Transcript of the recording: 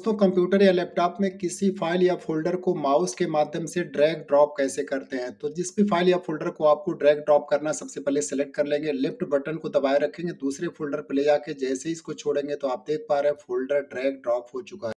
दोस्तों, कंप्यूटर या लैपटॉप में किसी फ़ाइल या फोल्डर को माउस के माध्यम से ड्रैग ड्रॉप कैसे करते हैं? तो जिस भी फ़ाइल या फोल्डर को आपको ड्रैग ड्रॉप करना सबसे पहले सेलेक्ट कर लेंगे। लेफ़्ट बटन को दबाए रखेंगे। दूसरे फोल्डर पर ले जाके जैसे ही इसको छोड़ेंगे तो आप देख पा रहे हैं फोल्डर ड्रैग ड्रॉप हो चुका है।